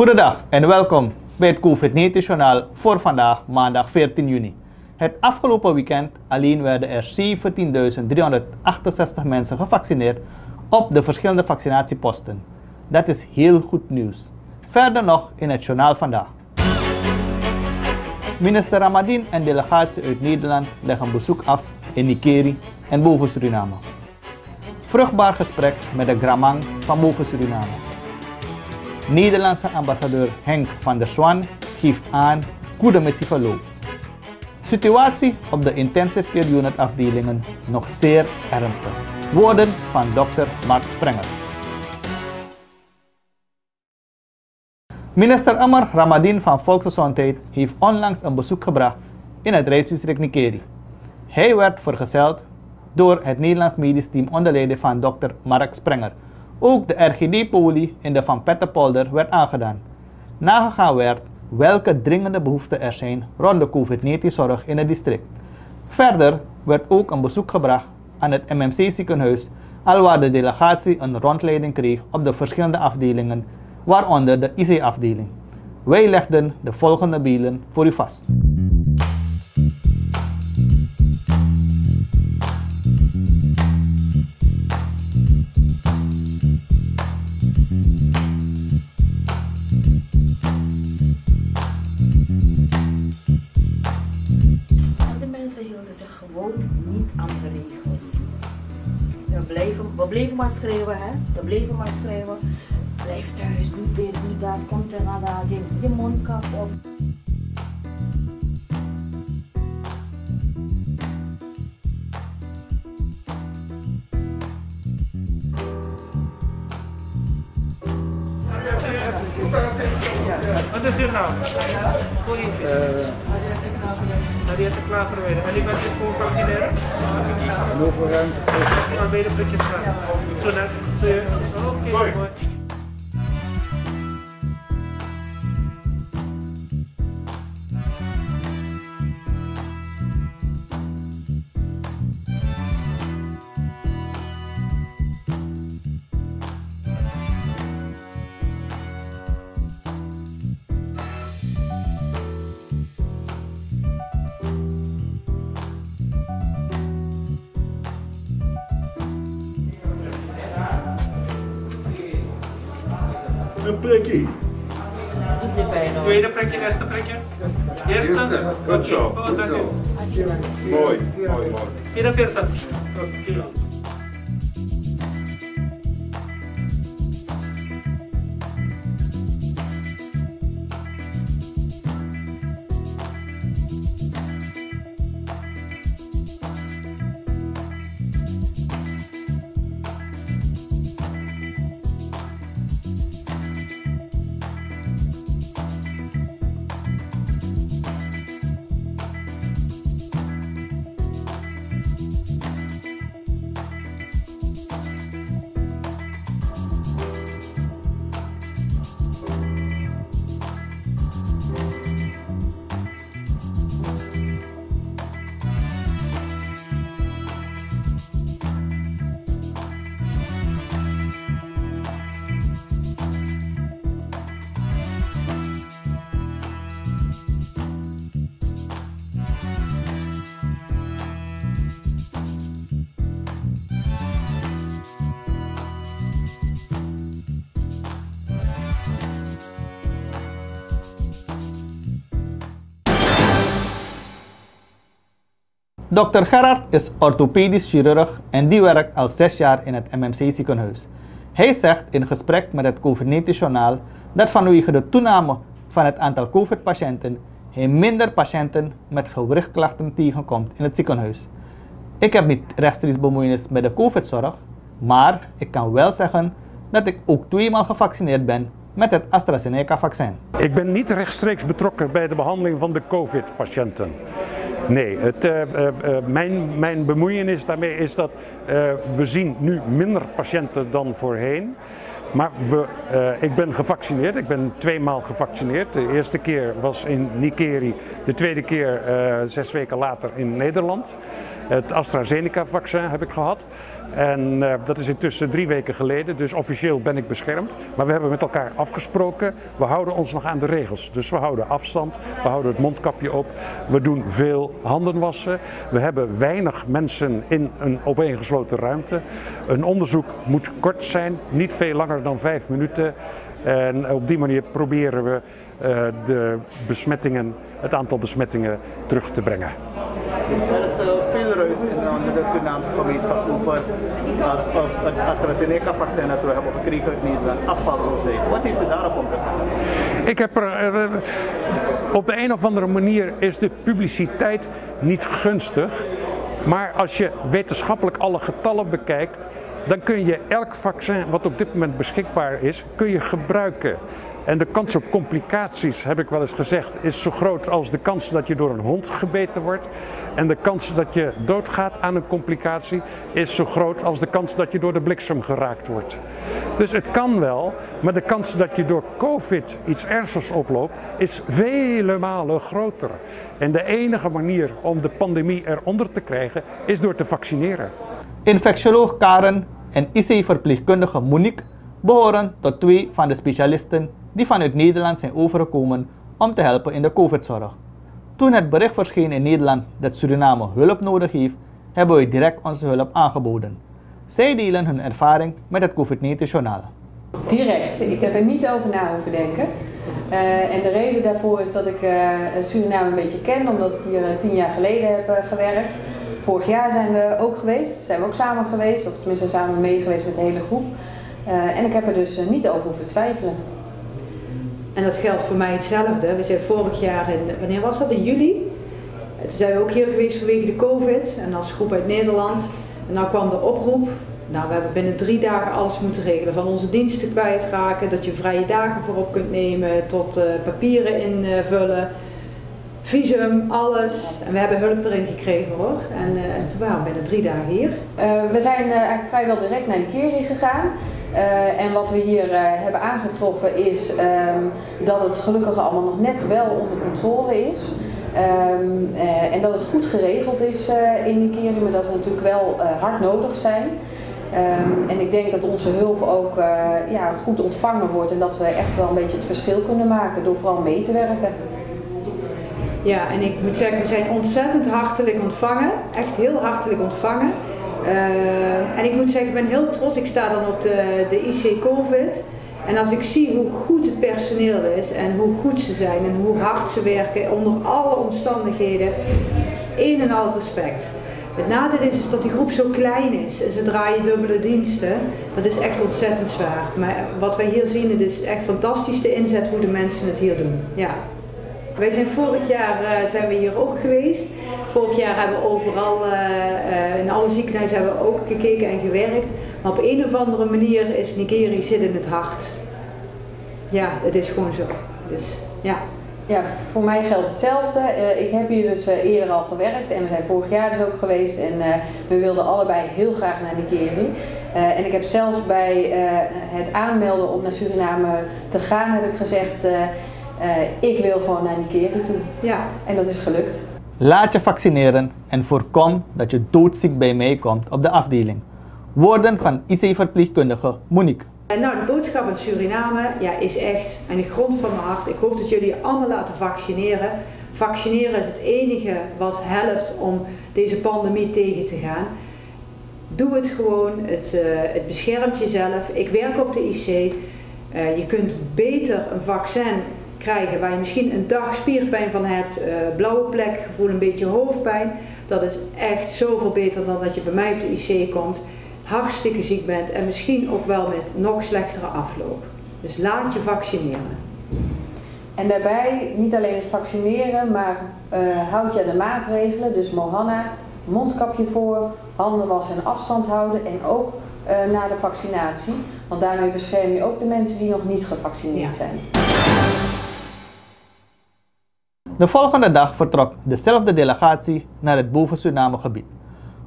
Goedendag en welkom bij het COVID-19-journaal voor vandaag, maandag 14 juni. Het afgelopen weekend alleen werden er 17.368 mensen gevaccineerd op de verschillende vaccinatieposten. Dat is heel goed nieuws. Verder nog in het journaal vandaag. Minister Ramadin en delegatie uit Nederland leggen bezoek af in Nikeri en boven Suriname. Vruchtbaar gesprek met de Gramang van boven Suriname. Nederlandse ambassadeur Henk van der Swan geeft aan hoe de missie verloopt. Situatie op de intensive care unit afdelingen nog zeer ernstig. Woorden van dokter Mark Sprenger. Minister Amar Ramadin van Volksgezondheid heeft onlangs een bezoek gebracht in het Rijksdistrict Nikeri. Hij werd vergezeld door het Nederlands medisch team onder leiding van dokter Mark Sprenger. Ook de RGD-poli in de Van Pettenpolder werd aangedaan. Nagegaan werd welke dringende behoeften er zijn rond de COVID-19-zorg in het district. Verder werd ook een bezoek gebracht aan het MMC-ziekenhuis, alwaar de delegatie een rondleiding kreeg op de verschillende afdelingen, waaronder de IC-afdeling. Wij legden de volgende beelden voor u vast. Maar schreeuwen, hè? We bleven maar schreeuwen. Blijf thuis, doe dit, doe dat, kom er naar daar, je, je mondkap op. Wat is hier nou? En die bent je voor vaccineren? Hoeveel ruimte? Dan ben je de plukjes gaan. Zo net. Oké, mooi. Mooi, mooi. 44. Dr. Gerard is orthopedisch chirurg en die werkt al zes jaar in het MMC ziekenhuis. Hij zegt in gesprek met het COVID-19-journaal dat vanwege de toename van het aantal COVID-patiënten hij minder patiënten met gewrichtklachten tegenkomt in het ziekenhuis. Ik heb niet rechtstreeks bemoeienis met de COVID-zorg, maar ik kan wel zeggen dat ik ook tweemaal gevaccineerd ben met het AstraZeneca-vaccin. Ik ben niet rechtstreeks betrokken bij de behandeling van de COVID-patiënten. Nee, het, eh, eh, eh, mijn, mijn bemoeienis daarmee is dat we zien nu minder patiënten dan voorheen. Maar we, eh, ik ben gevaccineerd. Ik ben tweemaal gevaccineerd. De eerste keer was in Nikeri. De tweede keer eh, zes weken later in Nederland. Het AstraZeneca-vaccin heb ik gehad. En eh, dat is intussen drie weken geleden. Dus officieel ben ik beschermd. Maar we hebben met elkaar afgesproken. We houden ons nog aan de regels. Dus we houden afstand. We houden het mondkapje op. We doen veel handen wassen. We hebben weinig mensen in een opeengesloten ruimte. Een onderzoek moet kort zijn. Niet veel langer dan vijf minuten. En op die manier proberen we uh, de besmettingen, het aantal besmettingen terug te brengen. Er is uh, veel ruis in, onder de Surinaamse gemeenschap over alsof het AstraZeneca-vaccin dat we hebben gekregen uit Nederland afval zou zijn. Wat heeft u daarop om te zeggen? Ik heb er, op de een of andere manier is de publiciteit niet gunstig. Maar als je wetenschappelijk alle getallen bekijkt, dan kun je elk vaccin wat op dit moment beschikbaar is, kun je gebruiken. En de kans op complicaties, heb ik wel eens gezegd, is zo groot als de kans dat je door een hond gebeten wordt. En de kans dat je doodgaat aan een complicatie is zo groot als de kans dat je door de bliksem geraakt wordt. Dus het kan wel, maar de kans dat je door COVID iets ernstigs oploopt is vele malen groter. En de enige manier om de pandemie eronder te krijgen is door te vaccineren. Infectioloog Karen en IC-verpleegkundige Monique behoren tot twee van de specialisten die vanuit Nederland zijn overgekomen om te helpen in de COVID-zorg. Toen het bericht verscheen in Nederland dat Suriname hulp nodig heeft, hebben we direct onze hulp aangeboden. Zij delen hun ervaring met het COVID-19-journaal. Direct, ik heb er niet over na hoeven denken. Uh, en de reden daarvoor is dat ik uh, Suriname een beetje ken, omdat ik hier uh, tien jaar geleden heb gewerkt. Vorig jaar zijn we ook geweest, zijn we ook samen geweest, of tenminste samen mee geweest met de hele groep. en ik heb er dus niet over hoeven twijfelen. En dat geldt voor mij hetzelfde. We zijn vorig jaar in, wanneer was dat? In juli. Toen zijn we ook hier geweest vanwege de COVID en als groep uit Nederland. En dan kwam de oproep. Nou, we hebben binnen drie dagen alles moeten regelen. Van onze diensten kwijtraken, dat je vrije dagen voorop kunt nemen, tot papieren invullen, visum, alles. En we hebben hulp erin gekregen hoor. En, uh, en toen waren we binnen drie dagen hier. Uh, we zijn eigenlijk vrijwel direct naar de Keri gegaan. En wat we hier hebben aangetroffen is um, dat het gelukkig allemaal nog net wel onder controle is. Uh, en dat het goed geregeld is in Nikeri, maar dat we natuurlijk wel hard nodig zijn. Um, en ik denk dat onze hulp ook ja, goed ontvangen wordt en dat we echt wel een beetje het verschil kunnen maken door vooral mee te werken. Ja, en ik moet zeggen, we zijn ontzettend hartelijk ontvangen. Echt heel hartelijk ontvangen. Uh, en ik moet zeggen, ik ben heel trots. Ik sta dan op de, de IC COVID. En als ik zie hoe goed het personeel is en hoe goed ze zijn en hoe hard ze werken onder alle omstandigheden, een en al respect. Het nadeel is, is dat die groep zo klein is en ze draaien dubbele diensten. Dat is echt ontzettend zwaar. Maar wat wij hier zien, het is echt fantastisch de inzet hoe de mensen het hier doen. Ja. Wij zijn vorig jaar uh, zijn we hier ook geweest. Vorig jaar hebben we overal, uh, uh, in alle ziekenhuizen hebben we ook gekeken en gewerkt. Maar op een of andere manier is Nigeria zit in het hart. Ja, het is gewoon zo. Dus ja. Ja, voor mij geldt hetzelfde. Ik heb hier dus eerder al gewerkt en we zijn vorig jaar dus ook geweest en we wilden allebei heel graag naar Nikeri. en ik heb zelfs bij het aanmelden om naar Suriname te gaan, heb ik gezegd, ik wil gewoon naar Nikeri toe. Ja. En dat is gelukt. Laat je vaccineren en voorkom dat je doodziek bij mij komt op de afdeling. Woorden van IC-verpleegkundige Monique. Nou, de boodschap in Suriname ja, is echt aan de grond van mijn hart. Ik hoop dat jullie allemaal laten vaccineren. Vaccineren is het enige wat helpt om deze pandemie tegen te gaan. Doe het gewoon, het, uh, het beschermt jezelf. Ik werk op de IC. Uh, je kunt beter een vaccin krijgen waar je misschien een dag spierpijn van hebt, uh, blauwe plekgevoel, een beetje hoofdpijn. Dat is echt zoveel beter dan dat je bij mij op de IC komt, hartstikke ziek bent en misschien ook wel met nog slechtere afloop. Dus laat je vaccineren. En daarbij niet alleen het vaccineren, maar uh, houd je aan de maatregelen. Dus Mohanna, mondkapje voor, handen wassen en afstand houden en ook uh, na de vaccinatie. Want daarmee bescherm je ook de mensen die nog niet gevaccineerd ja. zijn. De volgende dag vertrok dezelfde delegatie naar het boven gebied.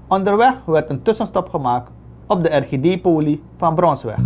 Onderweg werd een tussenstop gemaakt op de RGD-polie van Bronsweg.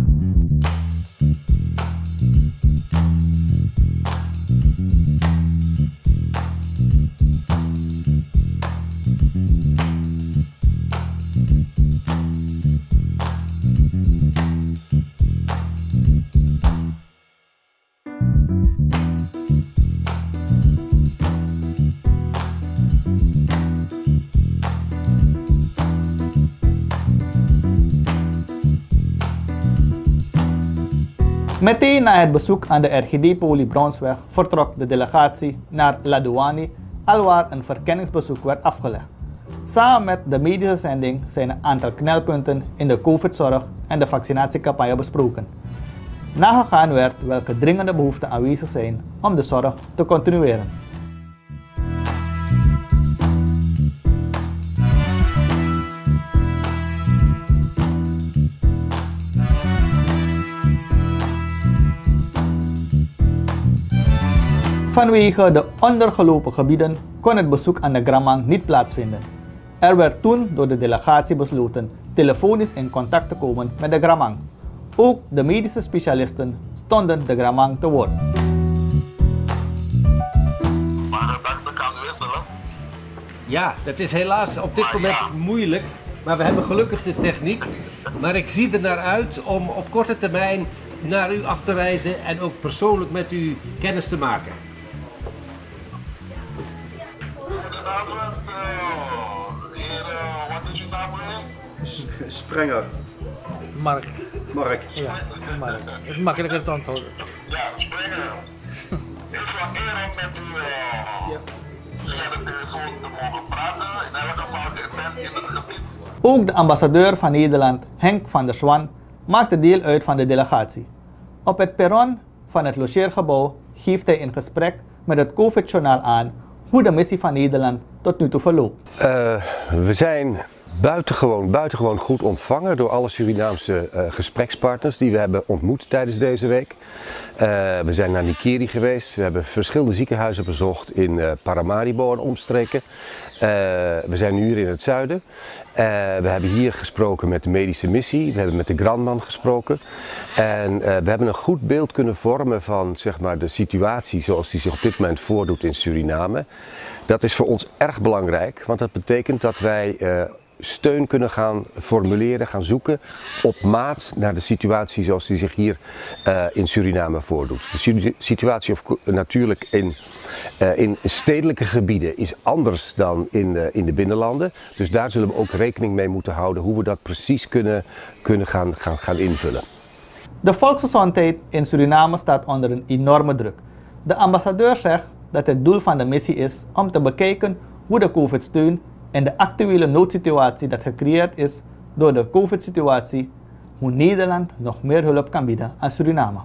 Meteen na het bezoek aan de RGD Poli Brownsweg vertrok de delegatie naar Ladouani, alwaar een verkenningsbezoek werd afgelegd. Samen met de medische zending zijn een aantal knelpunten in de COVID-zorg en de vaccinatiecampagne besproken. Nagegaan werd welke dringende behoeften aanwezig zijn om de zorg te continueren. Vanwege de ondergelopen gebieden kon het bezoek aan de Gramang niet plaatsvinden. Er werd toen door de delegatie besloten telefonisch in contact te komen met de Gramang. Ook de medische specialisten stonden de Gramang te woord. Maar dat kan wisselen. Ja, dat is helaas op dit Maar moment ja. moeilijk. Maar we hebben gelukkig de techniek. Maar ik zie er naar uit om op korte termijn naar u af te reizen en ook persoonlijk met u kennis te maken. Sprenger. Mark. Mark. Ja, Mark. Is makkelijker te onthouden. Ja, Sprenger. Ik flankeer om met u eh, via de telefoon te mogen praten. In elk geval, u bent in het gebied. Ook de ambassadeur van Nederland, Henk van der Swan, maakte deel uit van de delegatie. Op het perron van het logeergebouw geeft hij in gesprek met het COVID-journaal aan hoe de missie van Nederland tot nu toe verloopt. Eh, we zijn buitengewoon, buitengewoon goed ontvangen door alle Surinaamse eh, gesprekspartners die we hebben ontmoet tijdens deze week. Eh, we zijn naar Nikeri geweest, we hebben verschillende ziekenhuizen bezocht in eh, Paramaribo en omstreken. We zijn nu hier in het zuiden. We hebben hier gesproken met de medische missie, we hebben met de Grandman gesproken. En we hebben een goed beeld kunnen vormen van zeg maar, de situatie zoals die zich op dit moment voordoet in Suriname. Dat is voor ons erg belangrijk, want dat betekent dat wij steun kunnen gaan formuleren, gaan zoeken op maat naar de situatie zoals die zich hier eh, in Suriname voordoet. De situatie of, natuurlijk in, eh, in stedelijke gebieden is anders dan in, in de binnenlanden. Dus daar zullen we ook rekening mee moeten houden hoe we dat precies kunnen, kunnen gaan, gaan, gaan invullen. De volksgezondheid in Suriname staat onder een enorme druk. De ambassadeur zegt dat het doel van de missie is om te bekijken hoe de COVID-steun en de actuele noodsituatie dat gecreëerd is door de COVID-situatie, hoe Nederland nog meer hulp kan bieden aan Suriname.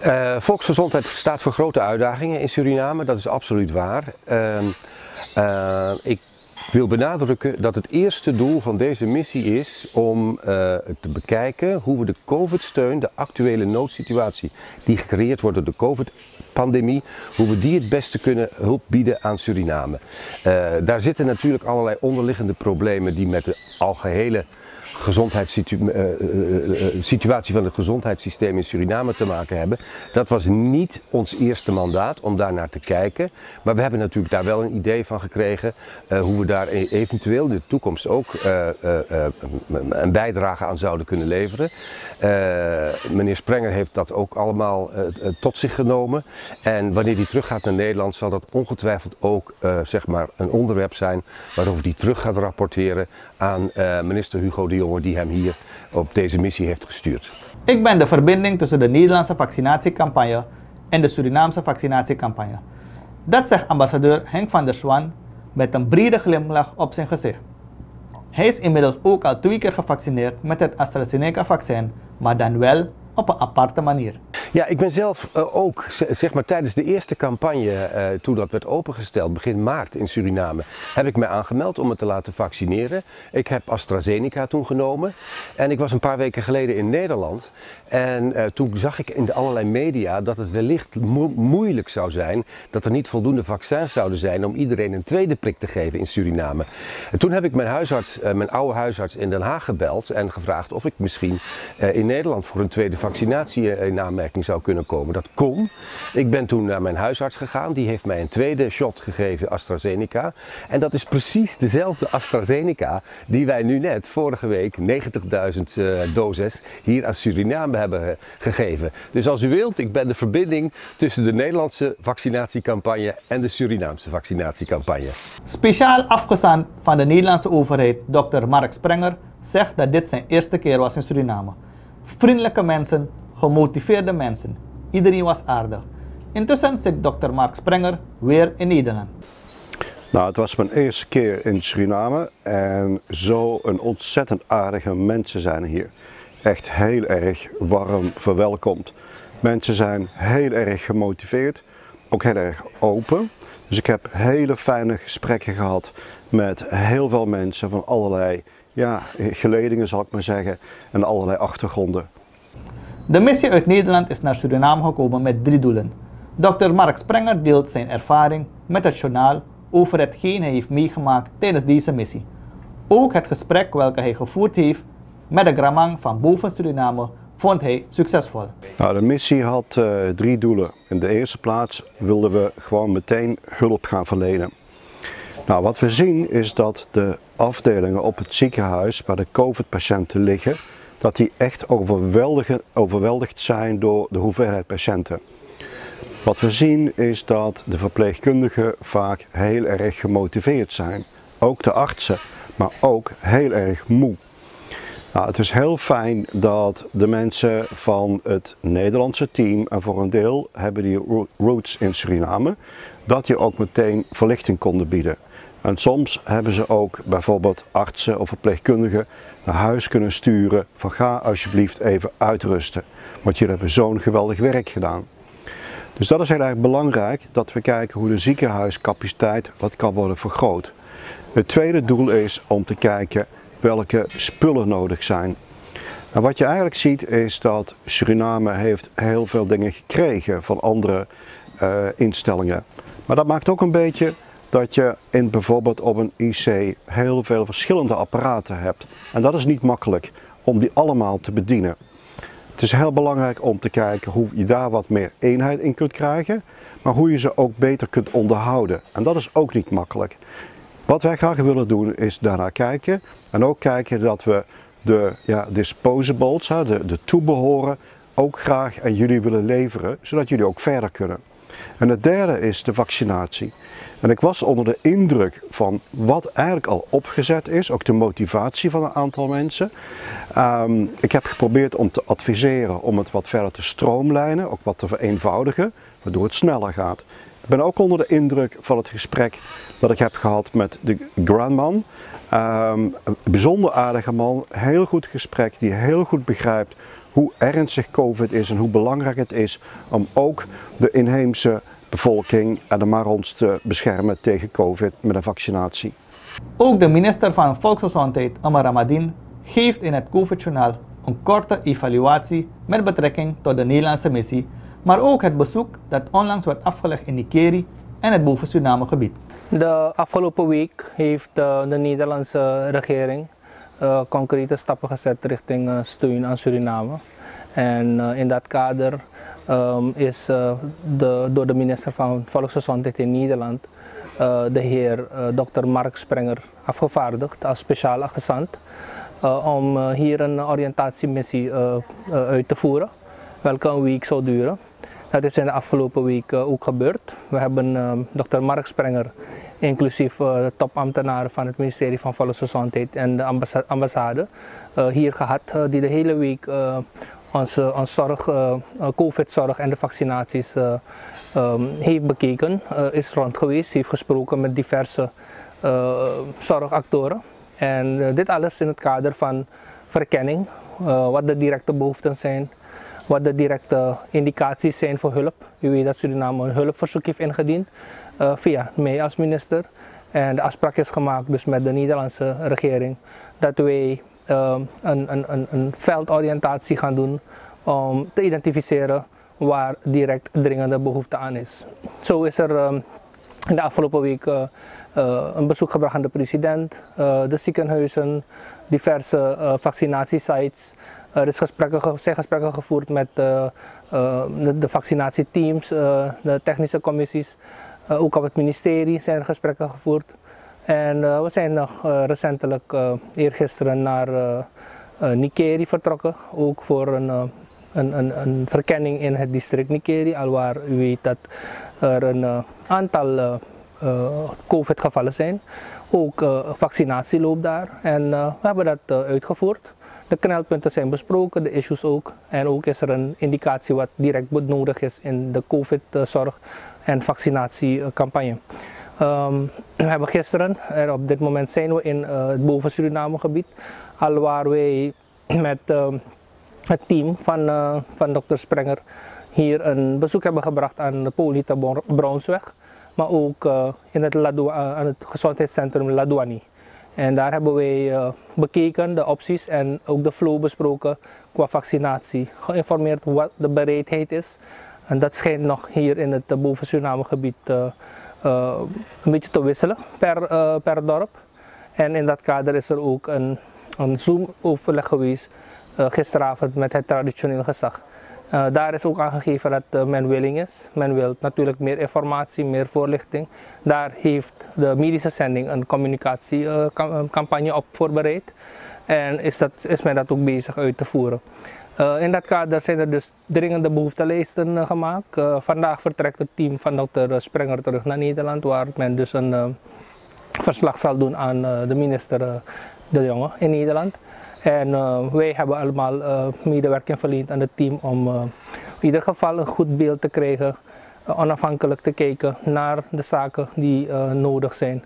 Eh, volksgezondheid staat voor grote uitdagingen in Suriname, dat is absoluut waar. Ehm, eh, ik wil benadrukken dat het eerste doel van deze missie is om eh, te bekijken hoe we de COVID-steun, de actuele noodsituatie die gecreëerd wordt door de COVID-pandemie, hoe we die het beste kunnen hulp bieden aan Suriname. Eh, daar zitten natuurlijk allerlei onderliggende problemen die met de algehele gezondheidssituatie van het gezondheidssysteem in Suriname te maken hebben. Dat was niet ons eerste mandaat om daar naar te kijken. Maar we hebben natuurlijk daar wel een idee van gekregen eh, hoe we daar e- eventueel in de toekomst ook eh, eh, eh, een bijdrage aan zouden kunnen leveren. Eh, meneer Sprenger heeft dat ook allemaal eh, eh, tot zich genomen. En wanneer hij teruggaat naar Nederland zal dat ongetwijfeld ook eh, zeg maar een onderwerp zijn waarover hij terug gaat rapporteren aan eh, minister Hugo de Die hem hier op deze missie heeft gestuurd. Ik ben de verbinding tussen de Nederlandse vaccinatiecampagne en de Surinaamse vaccinatiecampagne. Dat zegt ambassadeur Henk van der Swan met een brede glimlach op zijn gezicht. Hij is inmiddels ook al twee keer gevaccineerd met het AstraZeneca-vaccin, maar dan wel op een aparte manier. Ja, ik ben zelf eh, ook, zeg maar tijdens de eerste campagne, eh, toen dat werd opengesteld, begin maart in Suriname, heb ik mij aangemeld om me te laten vaccineren. Ik heb AstraZeneca toen genomen en ik was een paar weken geleden in Nederland. En eh, toen zag ik in de allerlei media dat het wellicht mo- moeilijk zou zijn, dat er niet voldoende vaccins zouden zijn om iedereen een tweede prik te geven in Suriname. En toen heb ik mijn huisarts, eh, mijn oude huisarts in Den Haag gebeld en gevraagd of ik misschien eh, in Nederland voor een tweede vaccinatie in aanmerking zou kunnen komen. Dat kon. Ik ben toen naar mijn huisarts gegaan, die heeft mij een tweede shot gegeven, AstraZeneca. En dat is precies dezelfde AstraZeneca die wij nu net vorige week 90.000 eh, doses hier aan Suriname hebben eh, gegeven. Dus als u wilt, ik ben de verbinding tussen de Nederlandse vaccinatiecampagne en de Surinaamse vaccinatiecampagne. Speciaal afgezant van de Nederlandse overheid, Dr. Mark Sprenger, zegt dat dit zijn eerste keer was in Suriname. Vriendelijke mensen, gemotiveerde mensen. Iedereen was aardig. Intussen zit dokter Mark Sprenger weer in Nederland. Nou, het was mijn eerste keer in Suriname en zo een ontzettend aardige mensen zijn hier. Echt heel erg warm verwelkomd. Mensen zijn heel erg gemotiveerd, ook heel erg open. Dus ik heb hele fijne gesprekken gehad met heel veel mensen van allerlei ja, geledingen, zal ik maar zeggen, en allerlei achtergronden. De missie uit Nederland is naar Suriname gekomen met drie doelen. Dr. Mark Sprenger deelt zijn ervaring met het journaal over hetgeen hij heeft meegemaakt tijdens deze missie. Ook het gesprek welke hij gevoerd heeft met de Gramang van boven Suriname vond hij succesvol. Nou, de missie had uh, drie doelen. In de eerste plaats wilden we gewoon meteen hulp gaan verlenen. Nou, wat we zien is dat de afdelingen op het ziekenhuis waar de COVID-patiënten liggen, dat die echt overweldigd zijn door de hoeveelheid patiënten. Wat we zien is dat de verpleegkundigen vaak heel erg gemotiveerd zijn. Ook de artsen, maar ook heel erg moe. Nou, het is heel fijn dat de mensen van het Nederlandse team, en voor een deel hebben die roots in Suriname, dat die ook meteen verlichting konden bieden. En soms hebben ze ook bijvoorbeeld artsen of verpleegkundigen naar huis kunnen sturen van ga alsjeblieft even uitrusten, want jullie hebben zo'n geweldig werk gedaan. Dus dat is heel erg belangrijk dat we kijken hoe de ziekenhuiscapaciteit wat kan worden vergroot. Het tweede doel is om te kijken welke spullen nodig zijn. En wat je eigenlijk ziet is dat Suriname heeft heel veel dingen gekregen van andere uh, instellingen. Maar dat maakt ook een beetje dat je in bijvoorbeeld op een IC heel veel verschillende apparaten hebt. En dat is niet makkelijk om die allemaal te bedienen. Het is heel belangrijk om te kijken hoe je daar wat meer eenheid in kunt krijgen, maar hoe je ze ook beter kunt onderhouden. En dat is ook niet makkelijk. Wat wij graag willen doen is daarnaar kijken en ook kijken dat we de ja, disposables, de, de toebehoren, ook graag aan jullie willen leveren, zodat jullie ook verder kunnen. En het derde is de vaccinatie. En ik was onder de indruk van wat eigenlijk al opgezet is, ook de motivatie van een aantal mensen. Um, ik heb geprobeerd om te adviseren om het wat verder te stroomlijnen, ook wat te vereenvoudigen, waardoor het sneller gaat. Ik ben ook onder de indruk van het gesprek dat ik heb gehad met de grandman. Um, een bijzonder aardige man, heel goed gesprek, die heel goed begrijpt hoe ernstig COVID is en hoe belangrijk het is om ook de inheemse bevolking en de Marons te beschermen tegen COVID met een vaccinatie. Ook de minister van Volksgezondheid, Amar Ramadin, geeft in het COVID-journaal een korte evaluatie met betrekking tot de Nederlandse missie, maar ook het bezoek dat onlangs werd afgelegd in Nikeri en het boven Suriname gebied. De afgelopen week heeft de, de Nederlandse regering uh, concrete stappen gezet richting uh, steun aan Suriname. En in dat kader um, is de, door de minister van Volksgezondheid in Nederland, de heer Dr. Mark Sprenger, afgevaardigd als speciaal gezant om hier een oriëntatiemissie uit te voeren, welke een week zou duren. Dat is in de afgelopen week ook gebeurd. We hebben Dr. Mark Sprenger inclusief uh, topambtenaren van het ministerie van Volksgezondheid en de ambassade, uh, hier gehad, uh, die de hele week onze, onze zorg, COVID-zorg en de vaccinaties um, heeft bekeken, is rond geweest, heeft gesproken met diverse zorgactoren. En dit alles in het kader van verkenning, wat de directe behoeften zijn, wat de directe indicaties zijn voor hulp. U weet dat Suriname een hulpverzoek heeft ingediend uh, via mij als minister. En de afspraak is gemaakt dus met de Nederlandse regering dat wij uh, een, een, een veldoriëntatie gaan doen om te identificeren waar direct dringende behoefte aan is. Zo is er uh, in de afgelopen week uh, een bezoek gebracht aan de president, de ziekenhuizen, diverse vaccinatiesites. Er is gesprekken, zijn gesprekken gevoerd met de, de vaccinatieteams, de technische commissies. Ook op het ministerie zijn er gesprekken gevoerd. En we zijn nog recentelijk, eergisteren, naar Nikeri vertrokken. Ook voor een, een, een, een, verkenning in het district Nikeri. Alwaar u weet dat er een aantal COVID-gevallen zijn. Ook vaccinatie loopt daar. En we hebben dat uitgevoerd. De knelpunten zijn besproken, de issues ook. En ook is er een indicatie wat direct nodig is in de COVID-zorg en vaccinatiecampagne. Um, we hebben gisteren, er op dit moment zijn we in uh, het boven Suriname gebied, al waar wij met uh, het team van, uh, van dokter Sprenger hier een bezoek hebben gebracht aan de Polita Brownsweg, maar ook uh, in het, aan het gezondheidscentrum Ladouani. En daar hebben wij bekeken de opties en ook de flow besproken qua vaccinatie. Geïnformeerd wat de bereidheid is. En dat schijnt nog hier in het boven Suriname gebied uh, een beetje te wisselen per, per dorp. En in dat kader is er ook een, een Zoom-overleg geweest gisteravond met het traditioneel gezag. Daar is ook aangegeven dat men willing is. Men wil natuurlijk meer informatie, meer voorlichting. Daar heeft de medische zending een communicatiecampagne op voorbereid. En is, dat, is men dat ook bezig uit te voeren. In dat kader zijn er dus dringende behoeftelijsten gemaakt. Vandaag vertrekt het team van dokter Sprenger terug naar Nederland, waar men dus een verslag zal doen aan de minister De Jonge in Nederland. En wij hebben allemaal medewerking verleend aan het team om in ieder geval een goed beeld te krijgen, onafhankelijk te kijken naar de zaken die nodig zijn.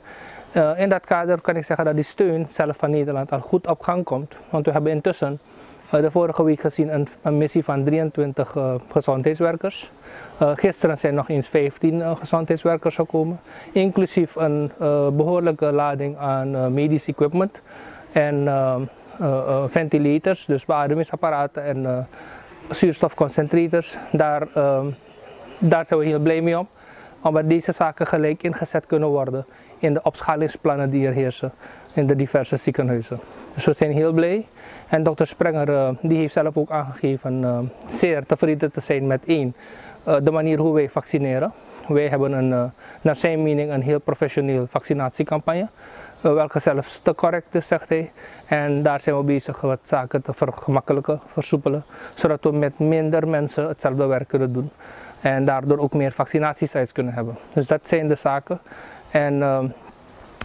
in dat kader kan ik zeggen dat die steun zelf van Nederland al goed op gang komt, want we hebben intussen de vorige week gezien een, missie van 23 uh, gezondheidswerkers. Gisteren zijn nog eens 15 gezondheidswerkers gekomen, inclusief een behoorlijke lading aan medisch equipment en ventilators, dus beademingsapparaten en zuurstofconcentrators. Daar, daar zijn we heel blij mee om, omdat deze zaken gelijk ingezet kunnen worden in de opschalingsplannen die er heersen in de diverse ziekenhuizen. Dus we zijn heel blij. En dokter Sprenger die heeft zelf ook aangegeven zeer tevreden te zijn met één, de manier hoe wij vaccineren. Wij hebben een, naar zijn mening een heel professioneel vaccinatiecampagne, welke zelfs te correct is, zegt hij. En daar zijn we bezig wat zaken te vergemakkelijken, versoepelen, zodat we met minder mensen hetzelfde werk kunnen doen. En daardoor ook meer vaccinatiesites kunnen hebben. Dus dat zijn de zaken. En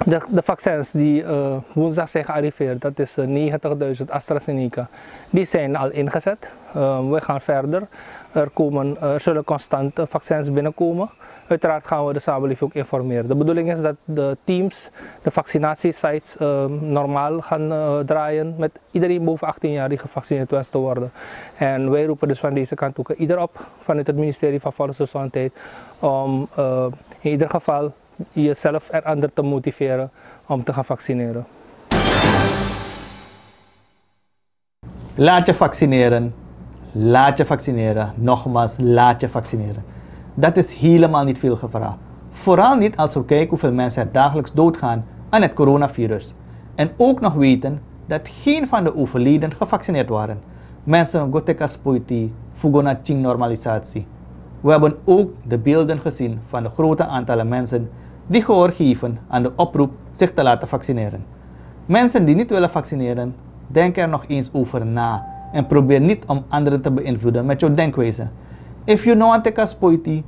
de, de, vaccins die uh, woensdag zijn gearriveerd, dat is uh, 90.000 AstraZeneca, die zijn al ingezet. Uh, we gaan verder. Er, komen, er zullen constant vaccins binnenkomen. Uiteraard gaan we de samenleving ook informeren. De bedoeling is dat de teams, de vaccinatiesites normaal gaan draaien met iedereen boven 18 jaar die gevaccineerd wenst te worden. En wij roepen dus van deze kant ook ieder op vanuit het ministerie van Volksgezondheid om in ieder geval jezelf en anderen te motiveren om te gaan vaccineren. Laat je vaccineren. Laat je vaccineren. Nogmaals, laat je vaccineren. Dat is helemaal niet veel gevraagd. Vooral niet als we kijken hoeveel mensen er dagelijks doodgaan aan het coronavirus. En ook nog weten dat geen van de overleden gevaccineerd waren. Mensen gotekas poiti, fugona normalisatie. We hebben ook de beelden gezien van de grote aantallen mensen die gehoor geven aan de oproep zich te laten vaccineren. Mensen die niet willen vaccineren, denk er nog eens over na en probeer niet om anderen te beïnvloeden met jouw denkwijze. If you know poiti,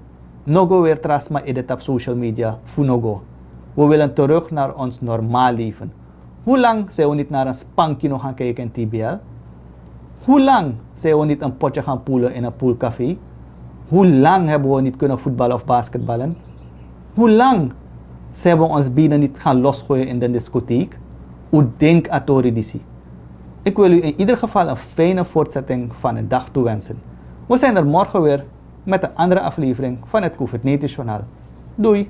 no go weer trasma edit op social media, funogo. We willen terug naar ons normaal leven. Hoe lang zijn we niet naar een spankje nog gaan kijken in TBL? Hoe lang zijn we niet een potje gaan poelen in een poolcafé? Hoe lang hebben we niet kunnen voetballen of basketballen? Hoe lang zijn we ons binnen niet gaan losgooien in de discotheek? Hoe denk Atori Ik wil u in ieder geval een fijne voortzetting van de dag toewensen. We zijn er morgen weer met een andere aflevering van het COVID-19 Journaal. Doei!